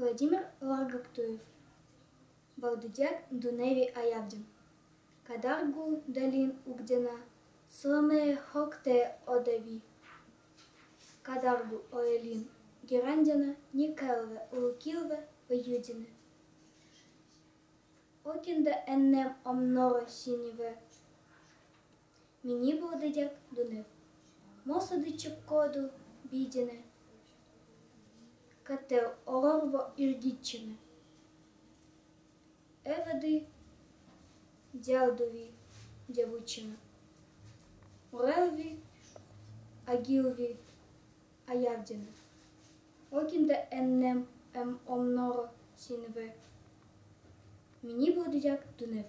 Владимир Ларгактуев. Балдыдяк Дуневи Аявдин. Кадаргу Далин Угдена. Сламе Хокте Одави. Кадаргу Оэлин. Герандина Никелве Улукилве Ваюдине. Окинда Еннем Омноро Синіве. Мені Балдыдяк Дунев. Мосадичок коду Бідіне. Кател Орорво Ірдіччине. Еведи Дядові Дявучина. Урелві Агілві Аявдіна. Окінде Еннем Ем Омноро Сінве. Мені Балдыдяк Дунев.